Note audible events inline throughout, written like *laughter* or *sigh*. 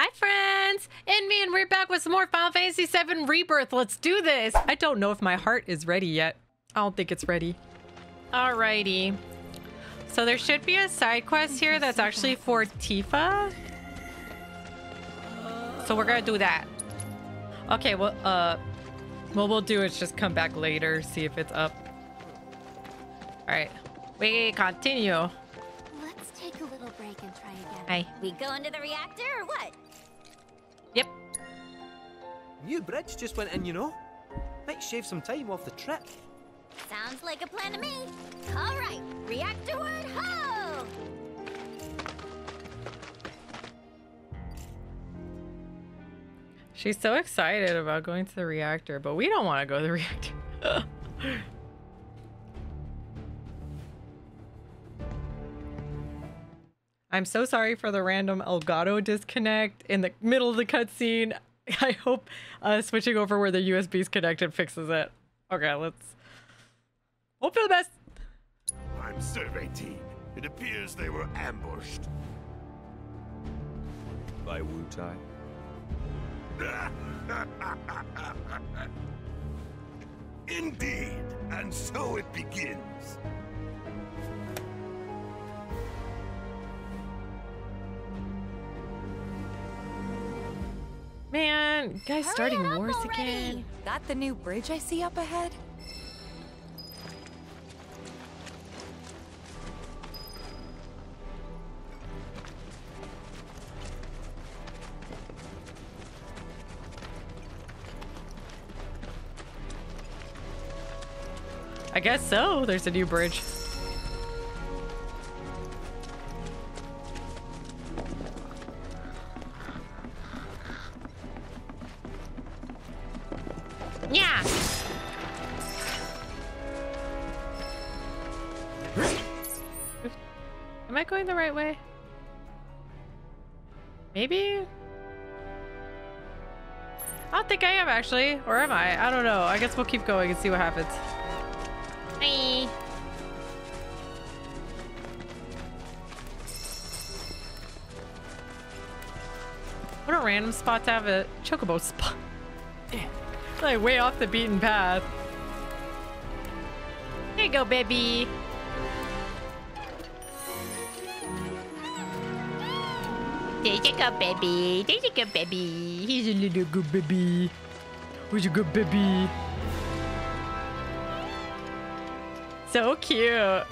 Hi, friends! And me, and we're back with some more Final Fantasy VII Rebirth. Let's do this! I don't know if my heart is ready yet. I don't think it's ready. Alrighty. So there should be a side quest here that's actually for Tifa. So we're gonna do that. Okay, well, uh, what we'll do is just come back later, see if it's up. Alright. We continue. Let's take a little break and try again. Hi. We go into the reactor or what? Yep. New bridge just went in, you know. Might shave some time off the trip. Sounds like a plan to me. All right, reactor reactorward ho! She's so excited about going to the reactor, but we don't want to go to the reactor. *laughs* I'm so sorry for the random Elgato disconnect in the middle of the cutscene. *laughs* I hope uh, switching over where the USB's connected fixes it. Okay, let's hope for the best. I'm Survey Team. It appears they were ambushed. By Wutai? *laughs* Indeed, and so it begins. Man, guys Hurry starting wars already. again. That the new bridge I see up ahead? I guess so. There's a new bridge. I going the right way? Maybe? I don't think I am actually. Or am I? I don't know. I guess we'll keep going and see what happens. Hi. What a random spot to have a chocobo spot. *laughs* like way off the beaten path. There you go, baby. You baby. There you go, baby. He's a little good baby. Who's a good baby? So cute.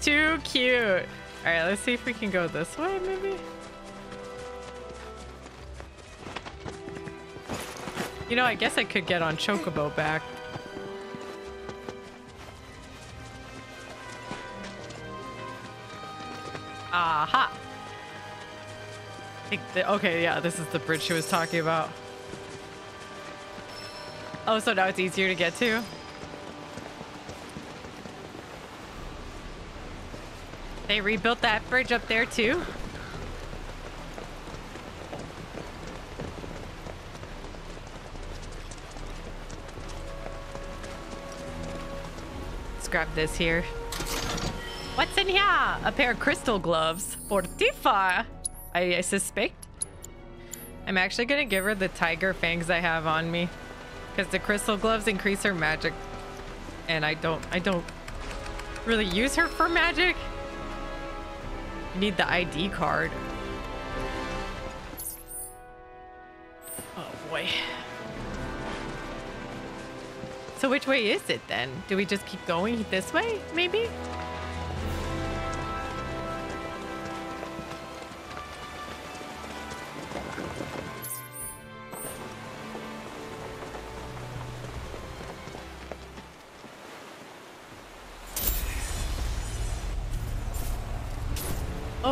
Too cute. All right, let's see if we can go this way, maybe. You know, I guess I could get on Chocobo back. Aha. The, okay, yeah, this is the bridge she was talking about. Oh, so now it's easier to get to? They rebuilt that bridge up there too? Let's grab this here. What's in here? A pair of crystal gloves for Tifa. I, I suspect. I'm actually gonna give her the tiger fangs I have on me. Because the crystal gloves increase her magic. And I don't I don't really use her for magic. You need the ID card. Oh boy. So which way is it then? Do we just keep going this way, maybe?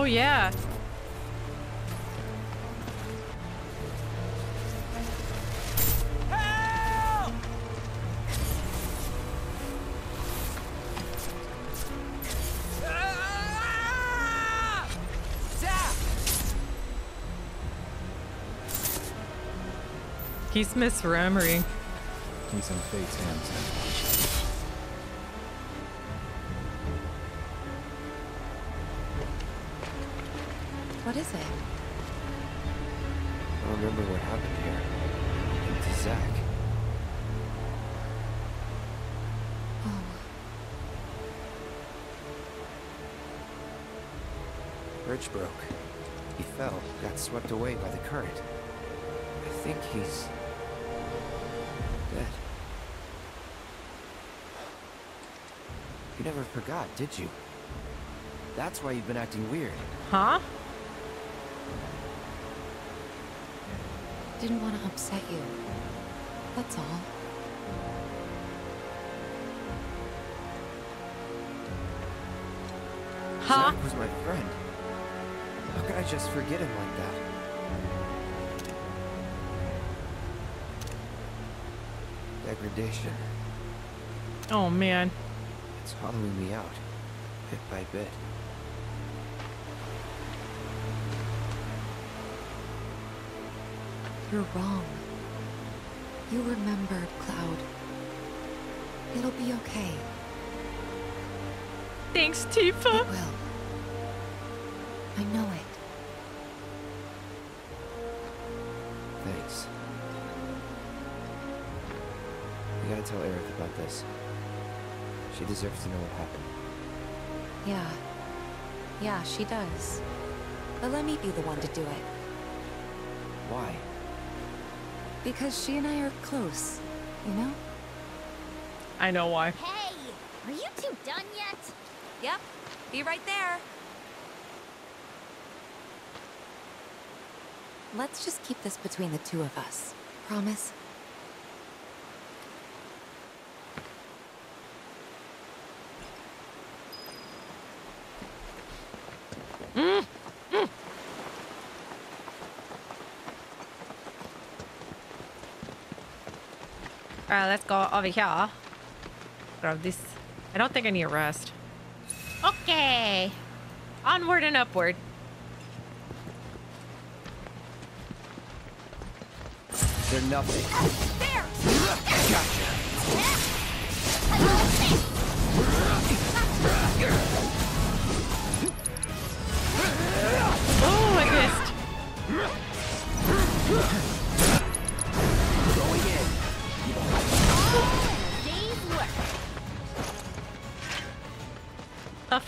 Oh yeah. He's misremembering. He's in Fate's hands. What is it? I remember what happened here. To Zack. Oh, Bridge broke. He fell, got swept away by the current. I think he's... dead. You never forgot, did you? That's why you've been acting weird. Huh? Didn't want to upset you. That's all. Huh? Zack was my friend. How could I just forget him like that? Degradation. Oh man. It's hollowing me out, bit by bit. You're wrong. You remembered, Cloud. It'll be okay. Thanks, It Tifa. will. I know it. Thanks. You gotta tell Aerith about this. She deserves to know what happened. Yeah. Yeah, she does. But let me be the one to do it. Why? Because she and I are close, you know? I know why. Hey, are you two done yet? Yep. Be right there. Let's just keep this between the two of us. Promise? Let's go over here. Grab this. I don't think I need a rest. Okay. Onward and upward. They're nothing. Oh,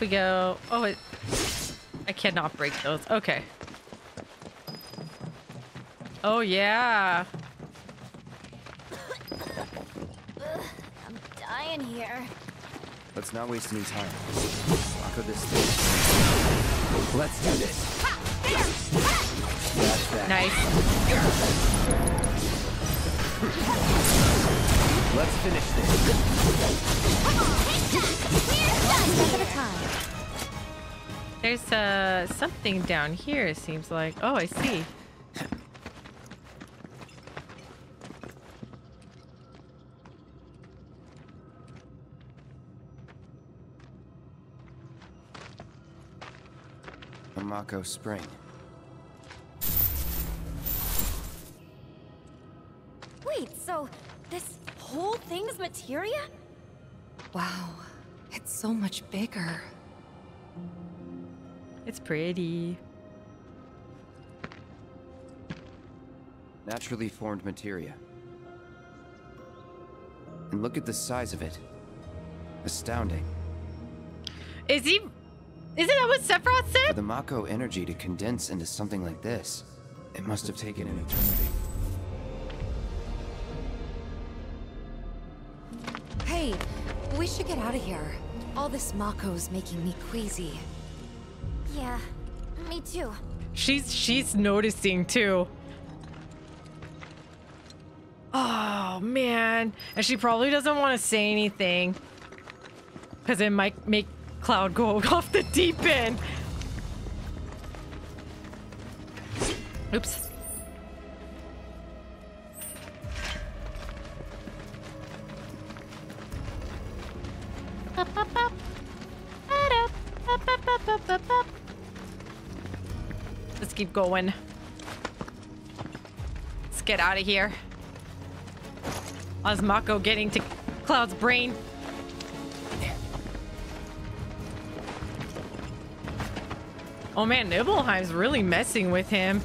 we go. Oh, it. I cannot break those. Okay. Oh, yeah. I'm dying here. Let's not waste any time. Mako this thing. Let's do this. That's that. Nice. Let's finish this. Step at a time. There's uh something down here, it seems like. Oh, I see. A Mako spring. Wait, so this whole thing's materia? Wow. It's so much bigger. It's pretty. Naturally formed materia. And look at the size of it. Astounding. Is he? Isn't that what Sephiroth said? For said? the Mako energy to condense into something like this, it must have taken an eternity. Hey, we should get out of here. All this Mako's making me queasy. Yeah, me too. She's she's noticing too. Oh man, and she probably doesn't want to say anything because it might make Cloud go *laughs* off the deep end. Oops. Keep going. Let's get out of here. How's Mako getting to Cloud's brain? Oh man, Nibelheim's really messing with him.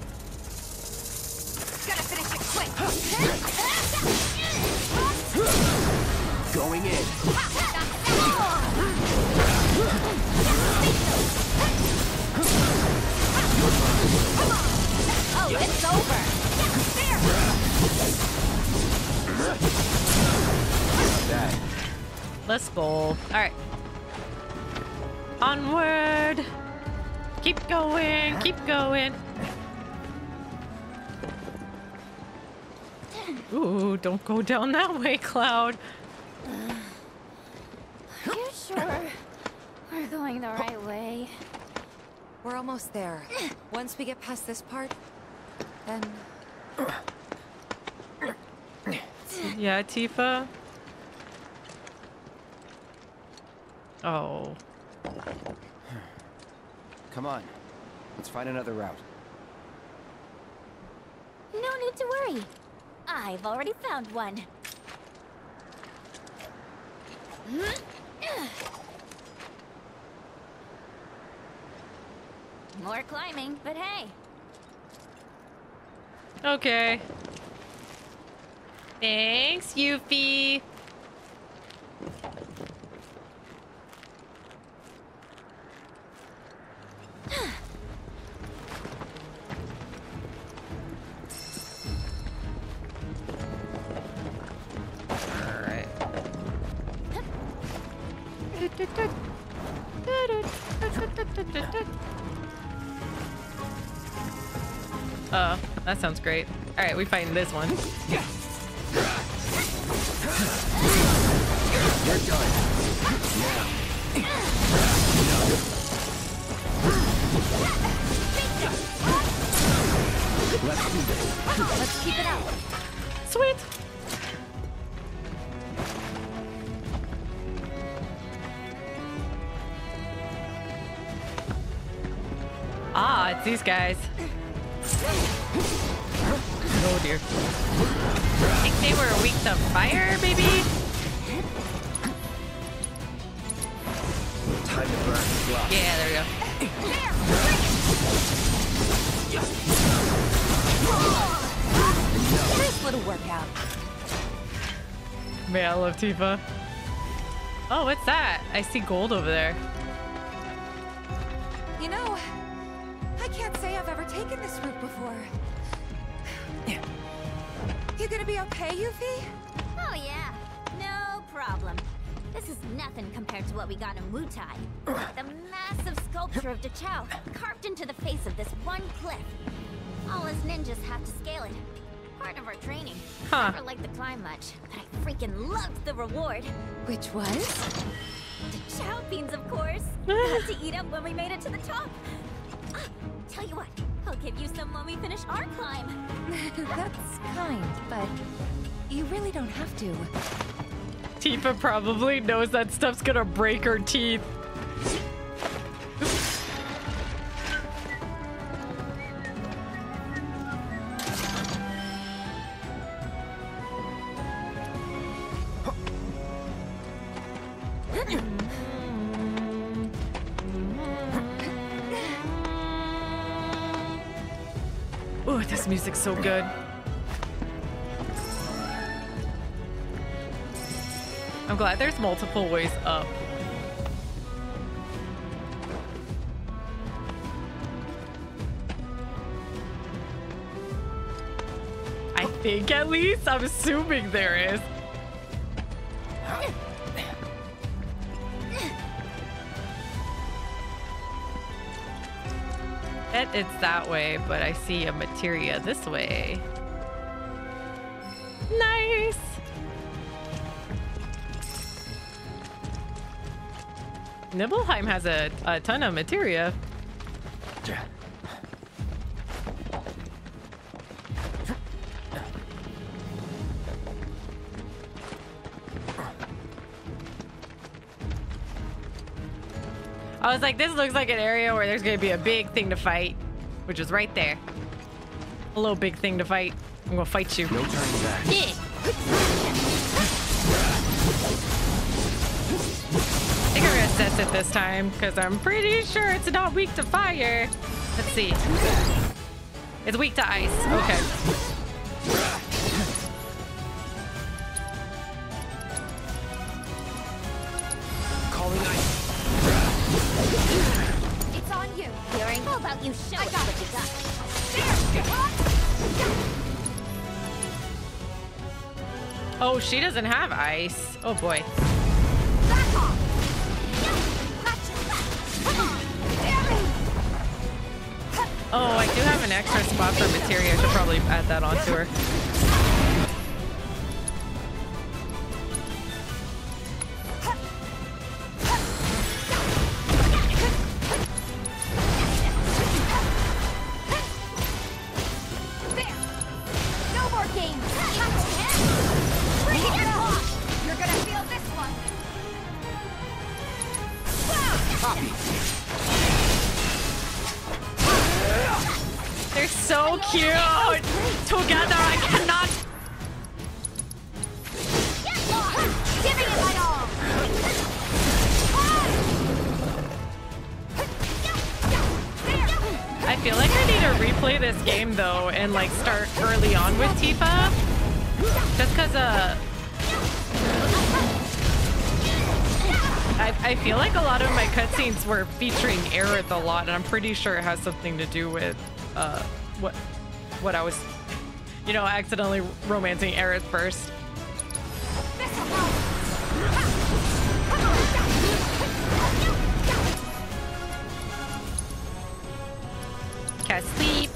Let's go. All right. Onward. Keep going. Keep going. Ooh, don't go down that way, Cloud. Are you sure we're going the right way? We're almost there. Once we get past this part, then Yeah, Tifa. Oh. Come on. Let's find another route. No need to worry. I've already found one. More climbing, but hey, Okay. Thanks, Yuffie. Oh, that sounds great. All right, we find this one. You're done. Let's do this. let's keep it up. Sweet. It's these guys. Oh dear. I think they were weak to fire, maybe? Time to burn. Block. Yeah, there we go. this little workout. Man, I love Tifa. Oh, what's that? I see gold over there. You know, can't say I've ever taken this route before. You gonna be okay, Yuffie? Oh yeah, no problem. This is nothing compared to what we got in Wutai. The massive sculpture of Dachao carved into the face of this one cliff. All us ninjas have to scale it. Part of our training. Huh. Never liked the climb much, but I freaking loved the reward. Which was? Dachao beans, of course. *laughs* Got to eat up when we made it to the top. Tell you what, I'll give you some when we finish our climb. *laughs* That's kind, but you really don't have to. Tifa probably knows that stuff's gonna break her teeth. Ooh, this music's so good. I'm glad there's multiple ways up. I think at least. I'm assuming there is. It's that way, but I see a materia this way. Nice! Nibelheim has a, a ton of materia. I was like, this looks like an area where there's gonna be a big thing to fight, which is right there. A little big thing to fight. I'm gonna fight you. No turning back. Yeah. I think I'm gonna assess it this time because I'm pretty sure it's not weak to fire. Let's see. It's weak to ice. Okay. She doesn't have ice. Oh boy. Oh, I do have an extra spot for materia. I should probably add that onto her. They're so cute. Together, I cannot. I feel like I need to replay this game though and like start early on with Tifa. Just cause uh I, I feel like a lot of my cutscenes were featuring Aerith a lot, and I'm pretty sure it has something to do with uh what what I was you know, accidentally romancing Aerith first. Cast sleep.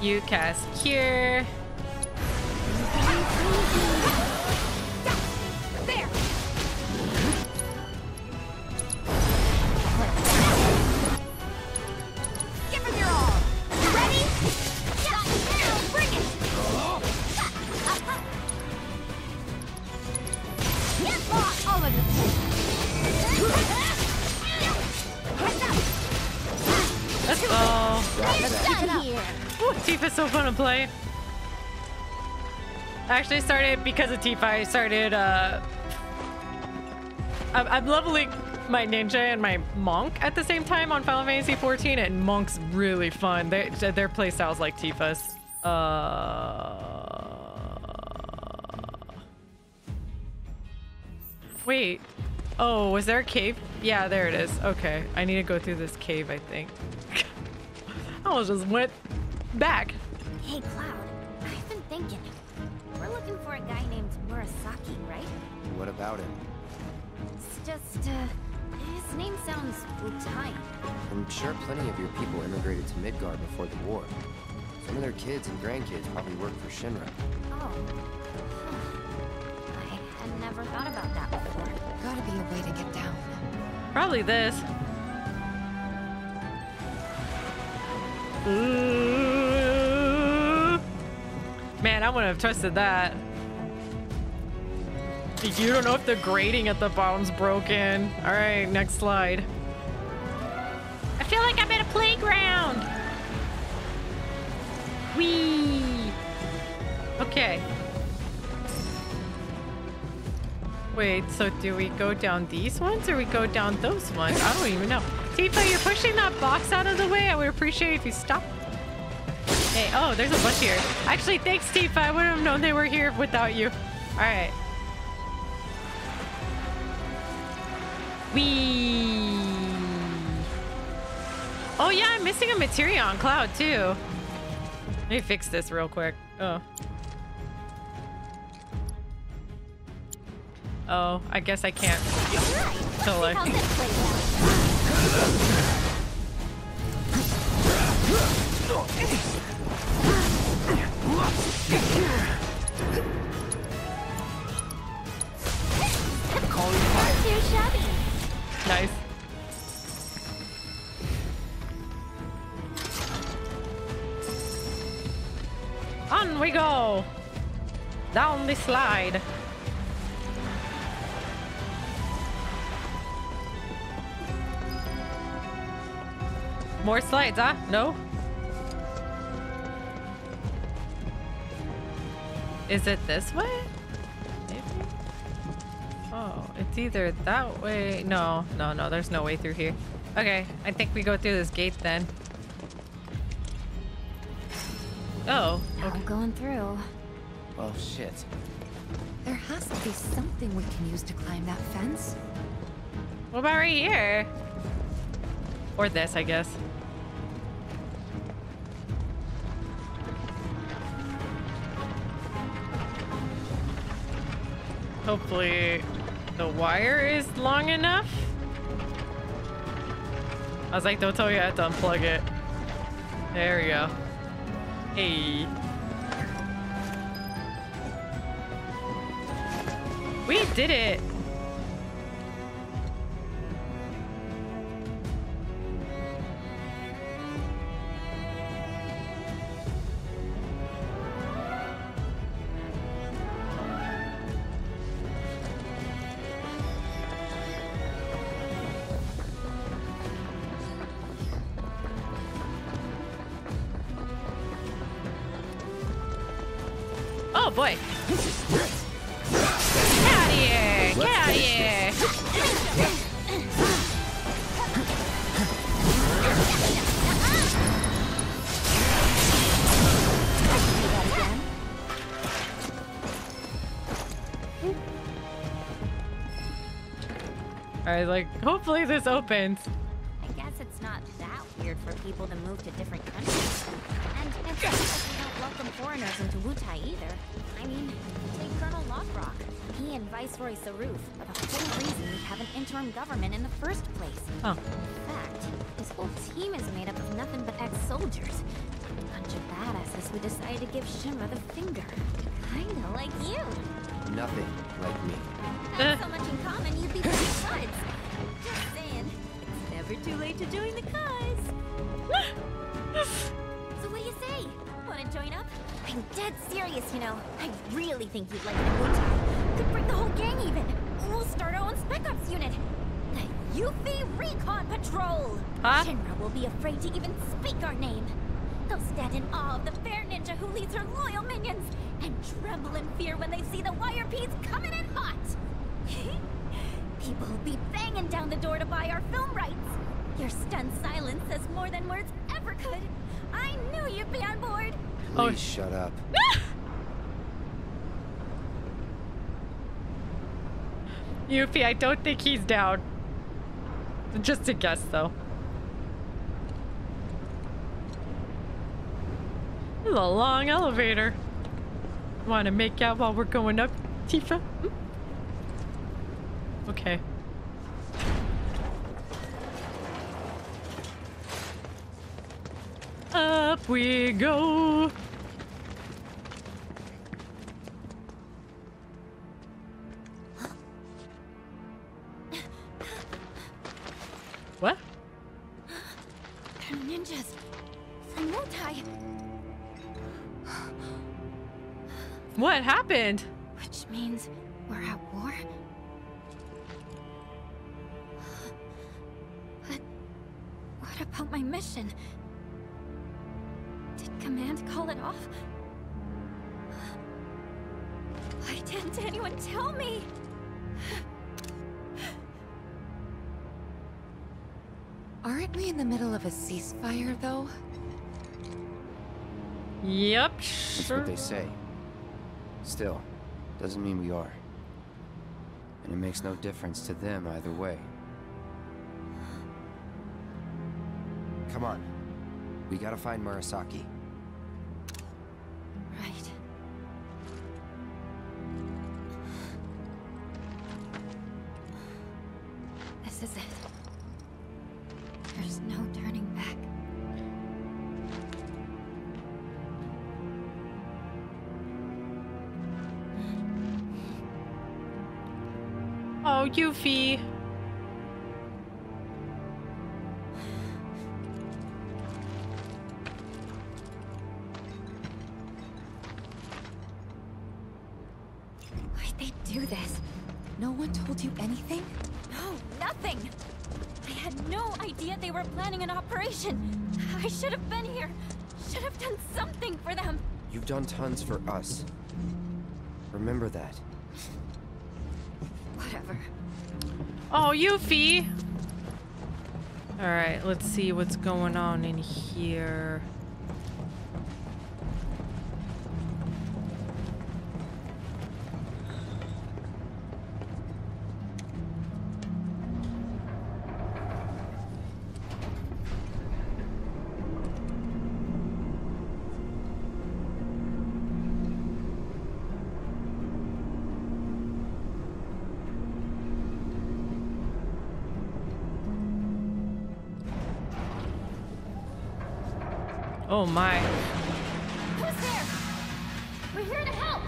You cast cure. Play. I actually started because of Tifa. I started. Uh, I'm, I'm leveling my ninja and my monk at the same time on Final Fantasy 14, and monk's really fun. They, their playstyles like Tifa's. Uh. Wait. Oh, was there a cave? Yeah, there it is. Okay, I need to go through this cave. I think. *laughs* I almost just went back. Hey, Cloud. I've been thinking. We're looking for a guy named Murasaki, right? What about him? It's just, uh, his name sounds Wutai. I'm sure plenty of your people immigrated to Midgard before the war. Some of their kids and grandkids probably work for Shinra. Oh. I had never thought about that before. Gotta be a way to get down. Probably this. Ooh. Man, I wouldn't have trusted that. You don't know if the grating at the bottom's broken. All right, next slide. I feel like I'm at a playground. Whee! Okay. Wait, so do we go down these ones or we go down those ones? I don't even know. Tifa, you're pushing that box out of the way. I would appreciate if you stop. Oh, there's a bunch here. Actually, thanks, Tifa. I wouldn't have known they were here without you. All right. Wee. Oh yeah, I'm missing a materia on Cloud too. Let me fix this real quick. Oh. Oh, I guess I can't. How's Nice. On we go. Down the slide. More slides, huh? No? Is it this way? Maybe? Oh, it's either that way. No, no, no, there's no way through here. Okay, I think we go through this gate then. Oh, No going through. Oh, shit. There has to be something we can use to climb that fence. what about right here? Or this, I guess. Hopefully the wire is long enough. I was like, don't tell me I have to unplug it. There we go. Hey. We did it! Alright, like, hopefully this opens. I guess it's not that weird for people to move to different countries. And it's not like we don't welcome foreigners into Wutai either. I mean, take Colonel Lodbrok. He and Viceroy Saruf are the whole reason we have an interim government in the first place. Oh. In fact, his whole team is made up of nothing but ex-soldiers. A bunch of badasses who decided to give Shinra the finger. Kinda like you. Nothing like me. Not so much in common, you'd be best buds. Just saying, it's never too late to join the cause. *gasps* so what do you say? Wanna join up? I'm dead serious, you know. I really think you'd like the Wutai. Could bring the whole gang even. We'll start our own Spec Ops unit. *laughs* The Yuffie Recon Patrol. Huh? Shinra will be afraid to even speak our name. They'll stand in awe of the fair ninja who leads her loyal minions and tremble in fear when they see the wire peas coming in hot. *laughs* People will be banging down the door to buy our film rights. Your stunned silence says more than words ever could. I knew you'd be on board. Oh. Please shut up. *laughs* Yuffie, I don't think he's down. Just a guess, though. This is a long elevator. Want to make out while we're going up, Tifa? Hmm? Okay. Up we go. Happened? which means we're at war. But what about my mission? Did Command call it off? Why didn't anyone tell me? Aren't we in the middle of a ceasefire, though? Yep, That's sure. what they say. Still, doesn't mean we are. And it makes no difference to them either way. Come on. We gotta find Murasaki. Oh, Yuffie. Why'd they do this? No one told you anything? No, nothing! I had no idea they were planning an operation. I should have been here. Should have done something for them. You've done tons for us. Remember that. Oh, Yuffie! Alright, let's see what's going on in here. Oh my. Who's there? We're here to help.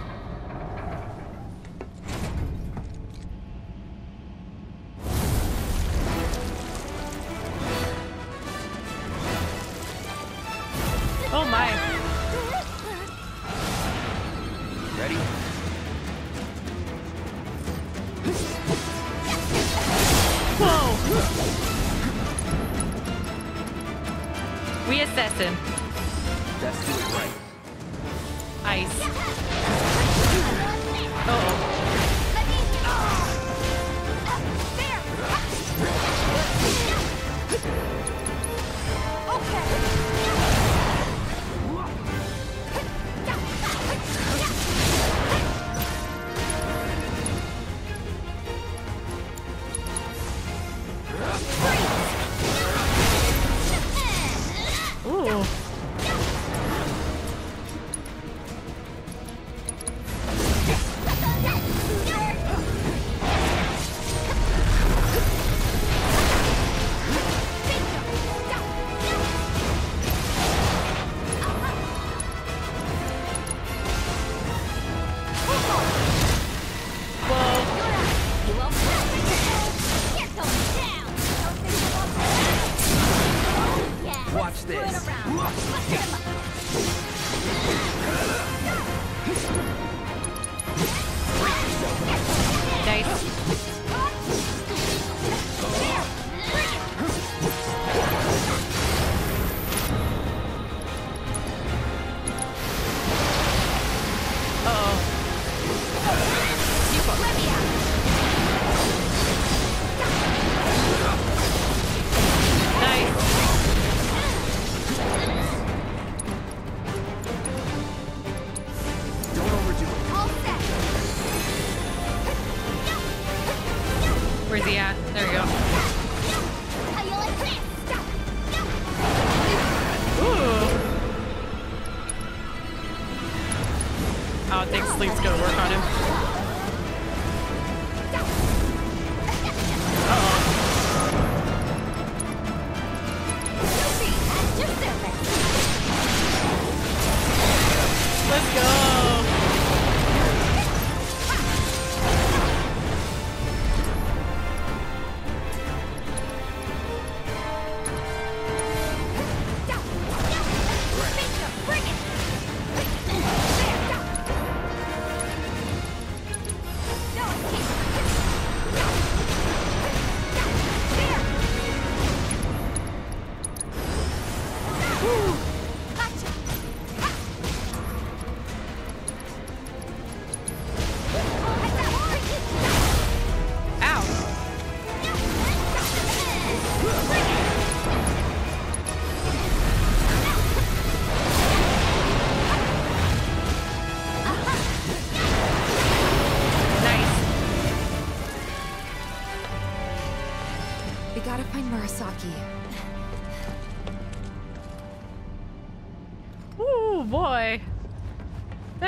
Where's he at? There you go. Ooh. Oh, I don't think sleep's gonna work on him.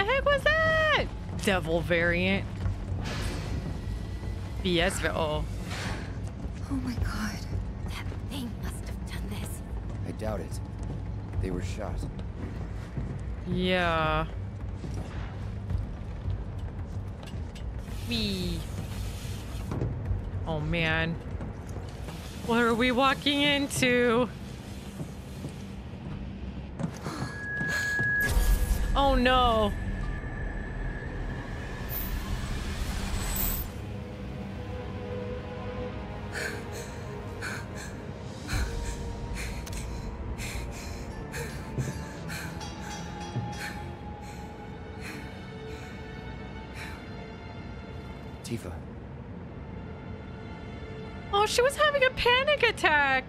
Heck was that? Devil variant. BS. va- Oh. Oh my god. That thing must have done this. I doubt it. They were shot. Yeah. Wee. Oh man. What are we walking into? *gasps* Oh no. Tifa. Oh, she was having a panic attack.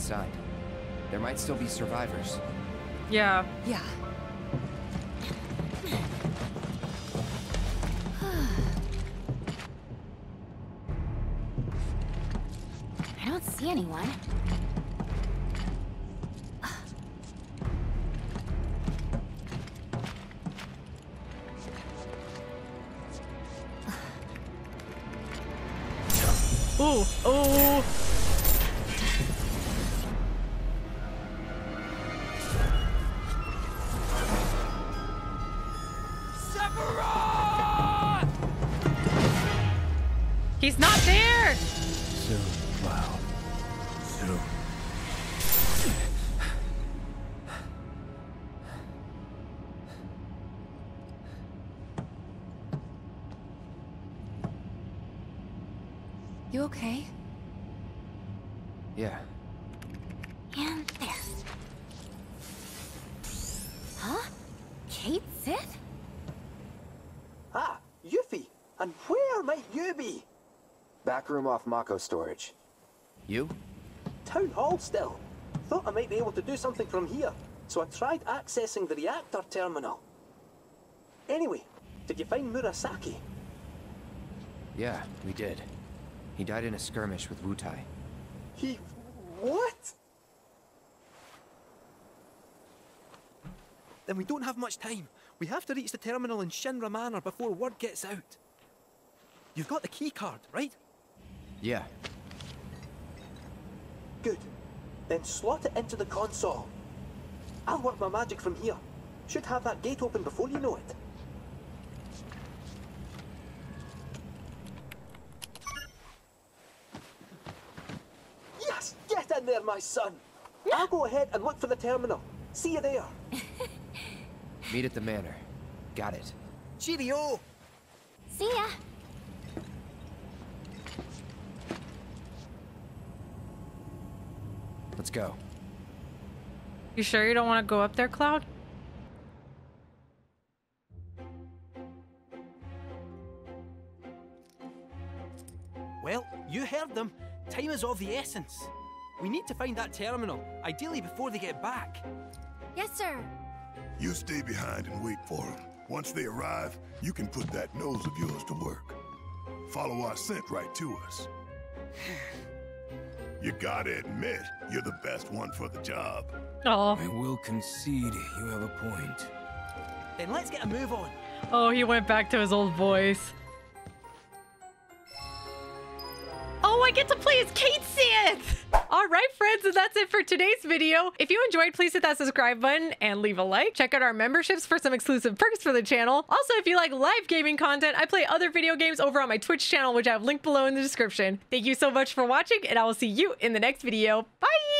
Inside. There might still be survivors. Yeah. Yeah. I don't see anyone. Ooh. Ooh. Room off Mako storage. You? Town Hall still. Thought I might be able to do something from here, so I tried accessing the reactor terminal. Anyway, did you find Murasaki? Yeah, we did. He died in a skirmish with Wutai. He... what? Then we don't have much time. We have to reach the terminal in Shinra Manor before word gets out. You've got the key card, right? Yeah. Good. Then slot it into the console. I'll work my magic from here. Should have that gate open before you know it. Yes! Get in there, my son! I'll go ahead and look for the terminal. See you there. *laughs* Meet at the manor. Got it. Cheerio! See ya. Let's go. You sure you don't want to go up there, Cloud? Well, you heard them. Time is of the essence. We need to find that terminal, ideally before they get back. Yes, sir. You stay behind and wait for them. Once they arrive, you can put that nose of yours to work. Follow our scent right to us. You gotta admit, you're the best one for the job. Oh, I will concede you have a point. Then let's get a move on. oh, he went back to his old voice. Oh, I get to play as Cait Sith! All right, friends, and that's it for today's video. If you enjoyed, please hit that subscribe button and leave a like. Check out our memberships for some exclusive perks for the channel. Also, if you like live gaming content, I play other video games over on my Twitch channel, which I have linked below in the description. Thank you so much for watching, and I will see you in the next video. Bye!